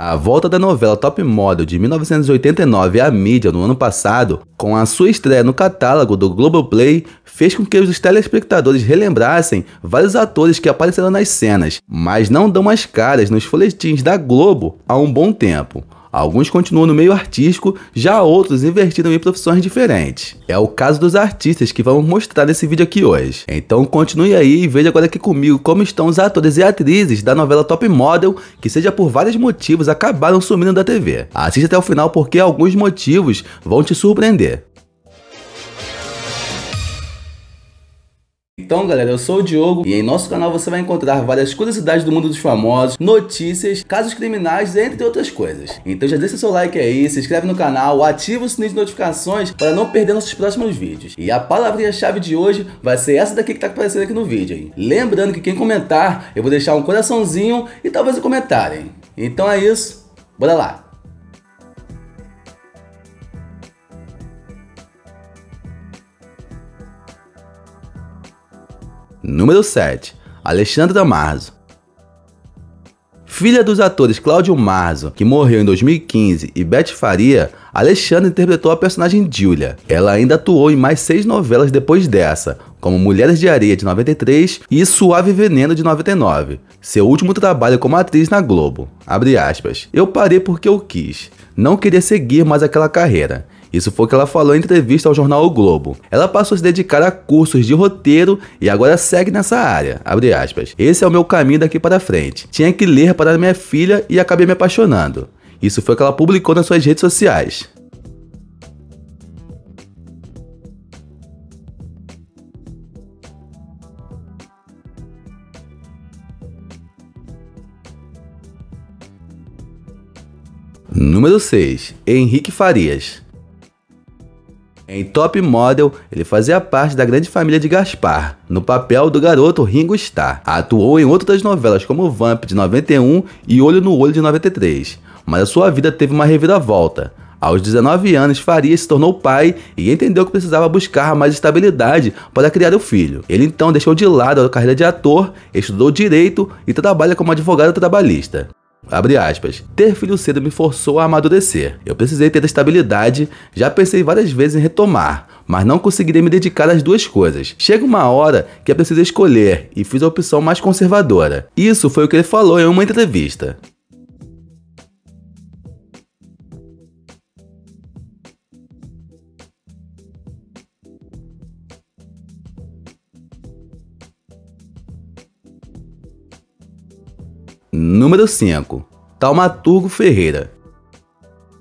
A volta da novela Top Model de 1989 à mídia no ano passado, com a sua estreia no catálogo do Globoplay, fez com que os telespectadores relembrassem vários atores que apareceram nas cenas, mas não dão mais caras nos folhetins da Globo há um bom tempo. Alguns continuam no meio artístico, já outros investiram em profissões diferentes. É o caso dos artistas que vamos mostrar nesse vídeo aqui hoje. Então continue aí e veja agora aqui comigo como estão os atores e atrizes da novela Top Model, que seja por vários motivos acabaram sumindo da TV. Assista até o final porque alguns motivos vão te surpreender. Então, galera, eu sou o Diogo e em nosso canal você vai encontrar várias curiosidades do mundo dos famosos, notícias, casos criminais, entre outras coisas. Então já deixa seu like aí, se inscreve no canal, ativa o sininho de notificações para não perder nossos próximos vídeos. E a palavrinha-chave de hoje vai ser essa daqui que tá aparecendo aqui no vídeo, hein? Lembrando que quem comentar, eu vou deixar um coraçãozinho e talvez um comentário, hein? Então é isso, bora lá! Número 7. Alexandra Marzo. Filha dos atores Cláudio Marzo, que morreu em 2015, e Beth Faria, Alexandra interpretou a personagem Julia. Ela ainda atuou em mais seis novelas depois dessa, como Mulheres de Areia de 93 e Suave Veneno de 99. Seu último trabalho como atriz na Globo. Abre aspas. Eu parei porque eu quis. Não queria seguir mais aquela carreira. Isso foi o que ela falou em entrevista ao jornal o Globo. Ela passou a se dedicar a cursos de roteiro e agora segue nessa área. Esse é o meu caminho daqui para frente. Tinha que ler para minha filha e acabei me apaixonando. Isso foi o que ela publicou nas suas redes sociais. Número 6. Henrique Farias. Em Top Model, ele fazia parte da grande família de Gaspar, no papel do garoto Ringo Starr. Atuou em outras novelas como Vamp de 91 e Olho no Olho de 93, mas a sua vida teve uma reviravolta. Aos 19 anos, Farias se tornou pai e entendeu que precisava buscar mais estabilidade para criar o filho. Ele então deixou de lado a carreira de ator, estudou direito e trabalha como advogado trabalhista. Abre aspas. Ter filho cedo me forçou a amadurecer. Eu precisei ter estabilidade, já pensei várias vezes em retomar, mas não conseguiria me dedicar às duas coisas. Chega uma hora que é preciso escolher e fiz a opção mais conservadora. Isso foi o que ele falou em uma entrevista. Número 5. Taumaturgo Ferreira.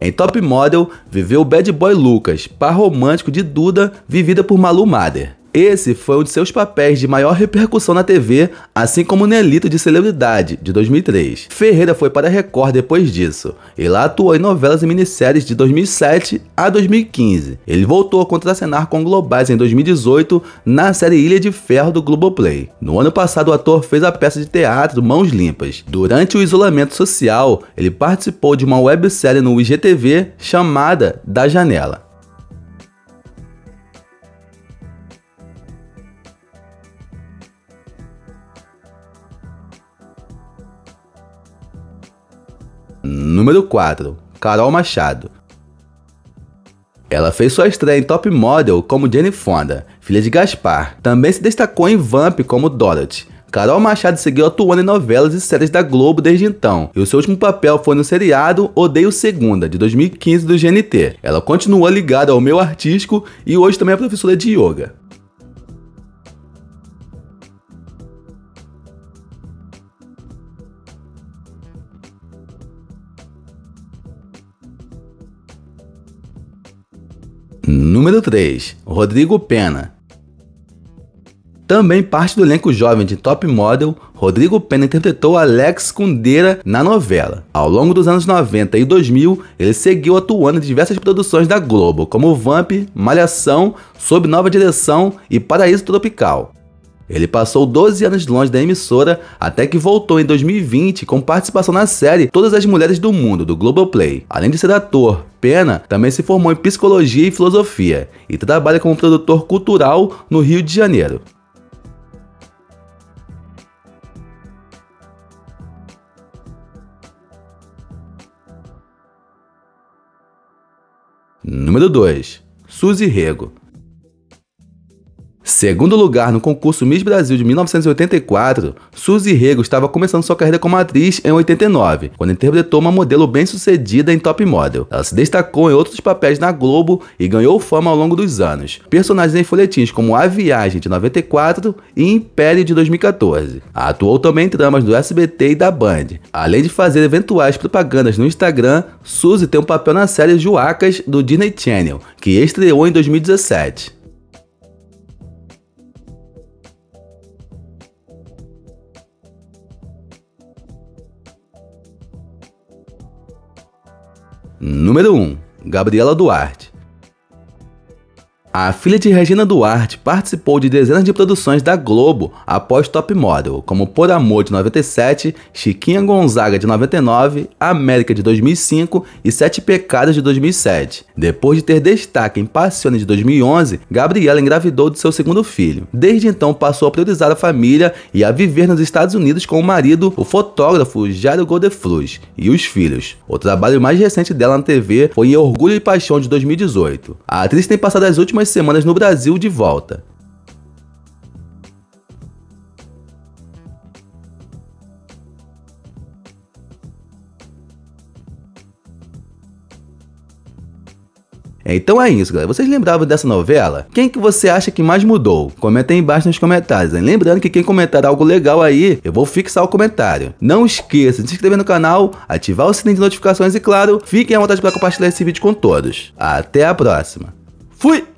Em Top Model, viveu o bad boy Lucas, par romântico de Duda, vivida por Malu Mader. Esse foi um de seus papéis de maior repercussão na TV, assim como Nelito de Celebridade, de 2003. Ferreira foi para a Record depois disso, e lá atuou em novelas e minisséries de 2007 a 2015. Ele voltou a contracenar com Globais em 2018 na série Ilha de Ferro do Globoplay. No ano passado, o ator fez a peça de teatro Mãos Limpas. Durante o isolamento social, ele participou de uma websérie no IGTV chamada Da Janela. Número 4. Carol Machado. Ela fez sua estreia em Top Model como Jenny Fonda, filha de Gaspar. Também se destacou em Vamp como Dorothy. Carol Machado seguiu atuando em novelas e séries da Globo desde então, e o seu último papel foi no seriado Odeio Segunda, de 2015 do GNT. Ela continua ligada ao meio artístico e hoje também é professora de yoga. Número 3. Rodrigo Pena. Também parte do elenco jovem de Top Model, Rodrigo Pena interpretou Alex Kundera na novela. Ao longo dos anos 90 e 2000, ele seguiu atuando em diversas produções da Globo, como Vamp, Malhação, Sob Nova Direção e Paraíso Tropical. Ele passou 12 anos longe da emissora até que voltou em 2020 com participação na série Todas as Mulheres do Mundo, do Globoplay. Além de ser ator, Pena também se formou em psicologia e filosofia e trabalha como produtor cultural no Rio de Janeiro. Número 2. Suzy Rego Segundo lugar no concurso Miss Brasil de 1984, Suzy Rego estava começando sua carreira como atriz em 89, quando interpretou uma modelo bem-sucedida em Top Model. Ela se destacou em outros papéis na Globo e ganhou fama ao longo dos anos. Personagens em folhetins como A Viagem de 94 e Império de 2014. Atuou também em dramas do SBT e da Band. Além de fazer eventuais propagandas no Instagram, Suzy tem um papel na série Juacas do Disney Channel, que estreou em 2017. Número 1. Gabriela Duarte. A filha de Regina Duarte participou de dezenas de produções da Globo após Top Model, como Por Amor de 97, Chiquinha Gonzaga de 99, América de 2005 e Sete Pecados de 2007. Depois de ter destaque em Passione de 2011, Gabriela engravidou de seu segundo filho. Desde então passou a priorizar a família e a viver nos Estados Unidos com o marido, o fotógrafo Jairo Godefluz, e os filhos. O trabalho mais recente dela na TV foi em Orgulho e Paixão de 2018. A atriz tem passado as últimas semanas no Brasil de volta. Então é isso, galera. Vocês lembravam dessa novela? Quem que você acha que mais mudou? Comenta aí embaixo nos comentários. Hein? Lembrando que quem comentar algo legal aí, eu vou fixar o comentário. Não esqueça de se inscrever no canal, ativar o sininho de notificações e, claro, fiquem à vontade para compartilhar esse vídeo com todos. Até a próxima. Fui!